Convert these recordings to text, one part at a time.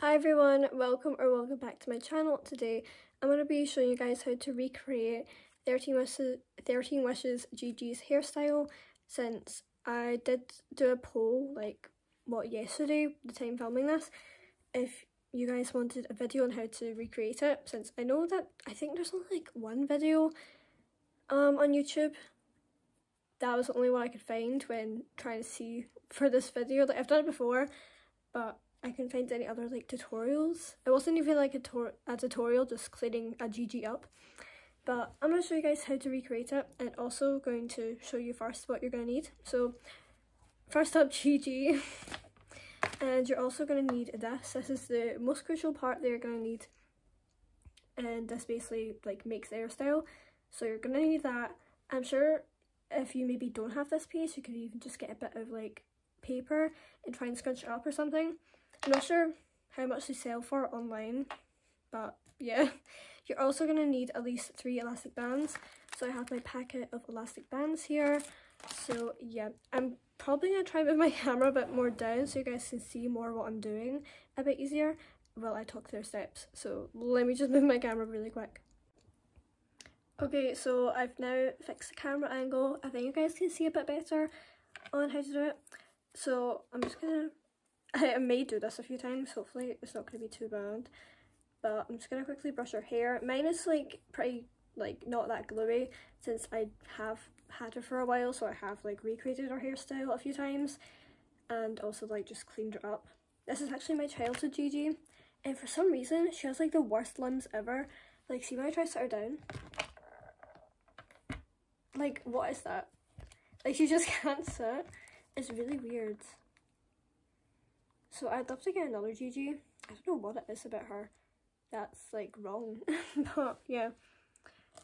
Hi everyone, welcome or welcome back to my channel. Today I'm going to be showing you guys how to recreate 13 Wishes, 13 Wishes Gigi's hairstyle since I did do a poll like what yesterday, the time filming this, if you guys wanted a video on how to recreate it since I know that I think there's only like one video um, on YouTube that was the only one I could find when trying to see for this video. Like I've done it before, but I couldn't find any other like tutorials. It wasn't even like a, a tutorial, just cleaning a Gigi up. But I'm going to show you guys how to recreate it and also going to show you first what you're going to need. So first up Gigi and you're also going to need this. This is the most crucial part that you're going to need and this basically like makes the hairstyle. So you're going to need that. I'm sure if you maybe don't have this piece, you could even just get a bit of like paper and try and scrunch it up or something. I'm not sure how much they sell for online, but yeah. You're also going to need at least three elastic bands. So I have my packet of elastic bands here. So yeah, I'm probably going to try and move my camera a bit more down so you guys can see more what I'm doing a bit easier while I talk through steps. So let me just move my camera really quick. Okay, so I've now fixed the camera angle. I think you guys can see a bit better on how to do it. So I'm just gonna, I may do this a few times, hopefully it's not gonna be too bad. But I'm just gonna quickly brush her hair. Mine is like pretty, like not that gluey since I have had her for a while, so I have like recreated her hairstyle a few times and also like just cleaned her up. This is actually my childhood Gigi and for some reason she has like the worst limbs ever. Like see when I try to sit her down, like, what is that? Like, she just can't sit. It's really weird. So I'd love to get another Gigi. I don't know what it is about her that's like wrong. but yeah.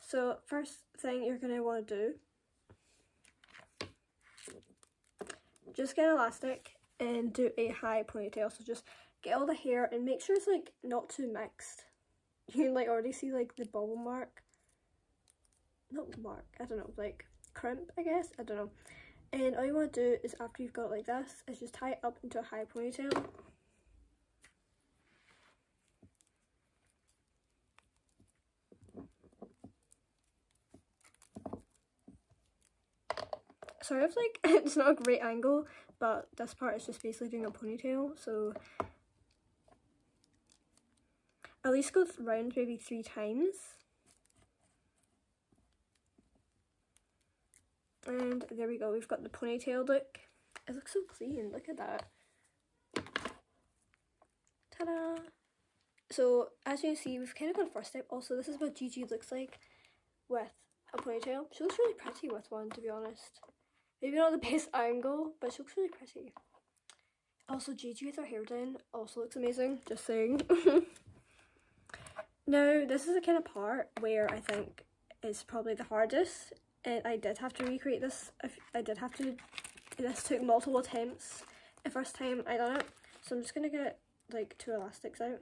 So first thing you're gonna want to do just get elastic and do a high ponytail. So just get all the hair and make sure it's like not too mixed. You can like already see like the bubble mark not mark, I don't know, like crimp, I guess, I don't know. And all you want to do is after you've got like this, is just tie it up into a high ponytail. Sorry if like it's not a great angle, but this part is just basically doing a ponytail, so at least go around maybe three times. And there we go, we've got the ponytail look. It looks so clean, look at that. Ta-da! So, as you can see, we've kind of gone first step. Also, this is what Gigi looks like with a ponytail. She looks really pretty with one, to be honest. Maybe not the best angle, but she looks really pretty. Also, Gigi with her hair down also looks amazing, just saying. now, this is the kind of part where I think is probably the hardest and I did have to recreate this. I did have to, this took multiple attempts the first time I done it. So I'm just going to get like two elastics out.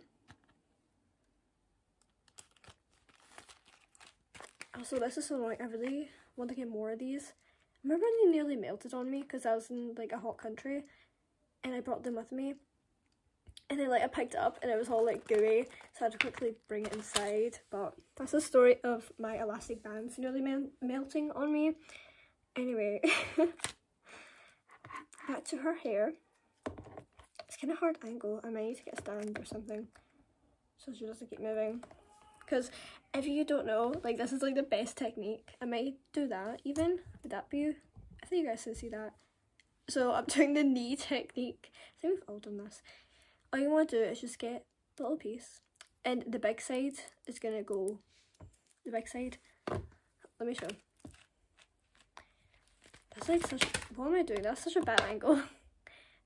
Also this is so annoying, I really want to get more of these. Remember they nearly melted on me because I was in like a hot country and I brought them with me and then like I picked it up and it was all like gooey so I had to quickly bring it inside but that's the story of my elastic bands nearly mel melting on me. Anyway back to her hair. It's kind of hard angle I might need to get a stand or something so she doesn't keep moving. Because if you don't know like this is like the best technique. I might do that even. Would that be I think you guys can see that. So I'm doing the knee technique. I think we've all done this all you want to do is just get the little piece and the big side is going to go the big side let me show that's like such what am I doing? That's such a bad angle.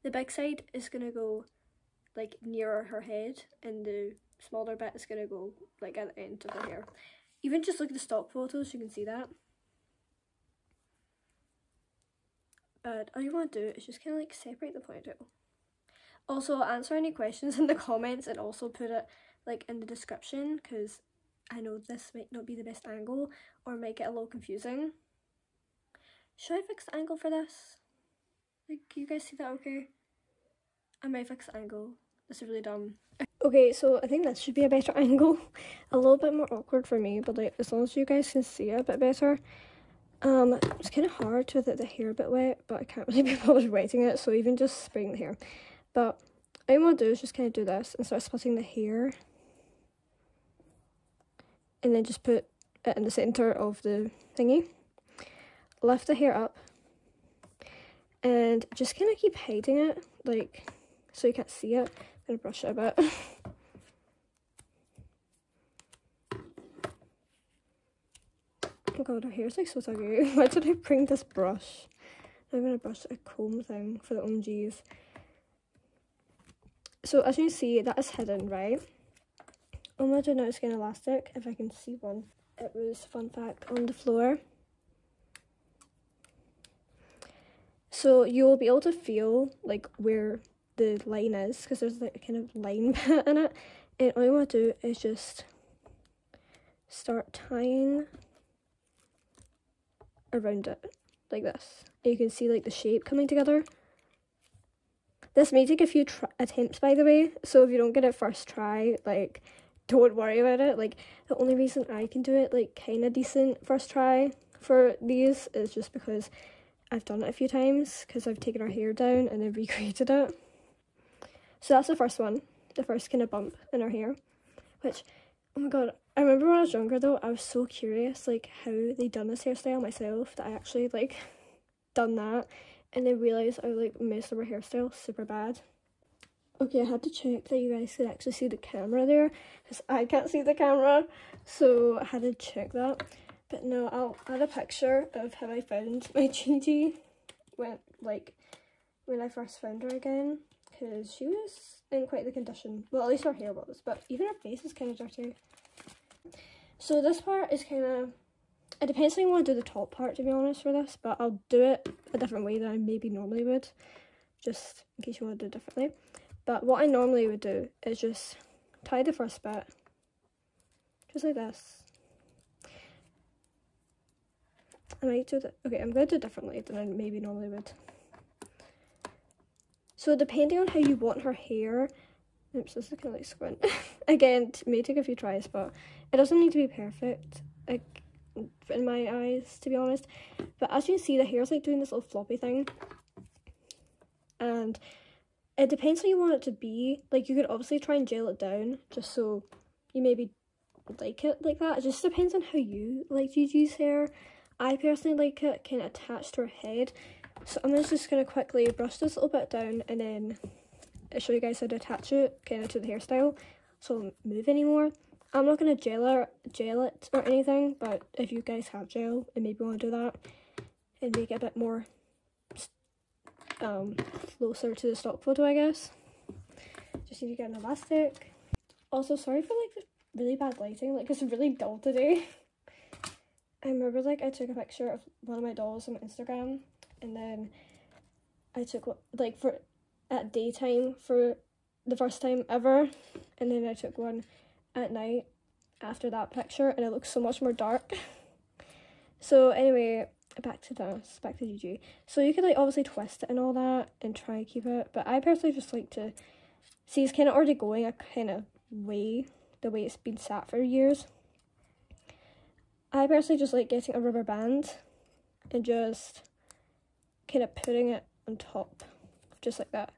The big side is going to go like nearer her head and the smaller bit is going to go like at the end of her hair. Even just look at the stock photos you can see that. But all you want to do is just kind of like separate the ponytail also, answer any questions in the comments and also put it like in the description because I know this might not be the best angle or might get a little confusing. Should I fix the angle for this? Like, you guys see that okay? I might fix the angle. This is really dumb. Okay, so I think this should be a better angle. a little bit more awkward for me, but like as long as you guys can see it a bit better. Um, it's kind of hard with the hair a bit wet, but I can't really be bothered wetting it, so even just spraying the hair. But all I'm to do is just kind of do this and start splitting the hair. And then just put it in the centre of the thingy. Lift the hair up. And just kind of keep hiding it, like, so you can't see it. I'm going to brush it a bit. Oh god, her hair's like so tuggy. Why did I bring this brush? I'm gonna brush a comb thing for the OMGs. So as you see, that is hidden, right? I'm gonna do now skin elastic, if I can see one. It was, fun fact, on the floor. So you'll be able to feel like where the line is, because there's like a kind of line bit in it. And all you want to do is just start tying around it like this. And you can see like the shape coming together. This may take a few attempts by the way, so if you don't get it first try, like don't worry about it. Like the only reason I can do it like kind of decent first try for these is just because I've done it a few times because I've taken our hair down and then recreated it. So that's the first one, the first kind of bump in our hair, which Oh my god, I remember when I was younger though, I was so curious like how they done this hairstyle myself that I actually like done that and then realised I like messed up my hairstyle super bad. Okay, I had to check that you guys could actually see the camera there because I can't see the camera so I had to check that. But no, I'll add a picture of how I found my Gigi when like when I first found her again because she was in quite the condition. Well, at least her hair was, but even her face is kind of dirty. So this part is kind of, it depends how you want to do the top part to be honest for this, but I'll do it a different way than I maybe normally would, just in case you want to do it differently. But what I normally would do is just tie the first bit, just like this. I might do that. Okay, I'm going to do it differently than I maybe normally would. So depending on how you want her hair, oops, this is kind of like squint. Again, it may take a few tries, but it doesn't need to be perfect, like in my eyes, to be honest. But as you see, the hair is like doing this little floppy thing, and it depends how you want it to be. Like you could obviously try and gel it down, just so you maybe like it like that. It just depends on how you like Gigi's hair. I personally like it kind of attached to her head so I'm just going to quickly brush this a little bit down and then I'll show you guys how to attach it kind of to the hairstyle so it won't move anymore. I'm not to gel it, gel it or anything, but if you guys have gel and maybe want to do that and make it a bit more um, closer to the stock photo, I guess. Just need to get an elastic. Also, sorry for like the really bad lighting, like it's really dull today. I remember like I took a picture of one of my dolls on Instagram and then I took like for at daytime for the first time ever and then I took one at night after that picture and it looks so much more dark so anyway back to this back to Gigi so you could like obviously twist it and all that and try and keep it but I personally just like to see it's kind of already going a kind of way the way it's been sat for years I personally just like getting a rubber band and just kind of putting it on top, just like that.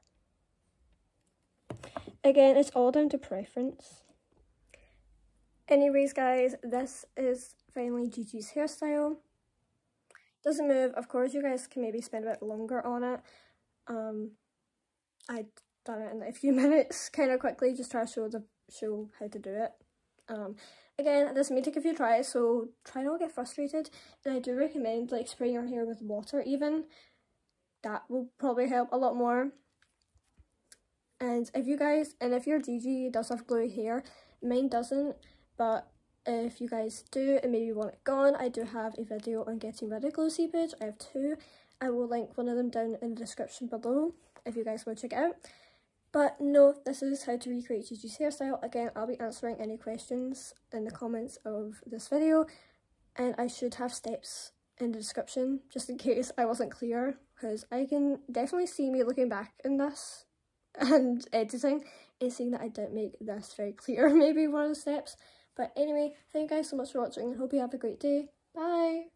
Again, it's all down to preference. Anyways, guys, this is finally Gigi's hairstyle. Doesn't move. Of course, you guys can maybe spend a bit longer on it. Um, I done it in a few minutes, kind of quickly, just try to show the show how to do it. Um, again, this may take a few tries, so try not to get frustrated. And I do recommend like spraying your hair with water, even that will probably help a lot more. And if you guys, and if your Gigi does have gluey hair, mine doesn't, but if you guys do and maybe want it gone, I do have a video on getting rid of glue seepage. I have two. I will link one of them down in the description below if you guys want to check it out. But no, this is how to recreate your Gigi's hairstyle. Again, I'll be answering any questions in the comments of this video. And I should have steps in the description just in case I wasn't clear because I can definitely see me looking back in this and editing and seeing that I didn't make this very clear maybe one of the steps. But anyway, thank you guys so much for watching and hope you have a great day. Bye!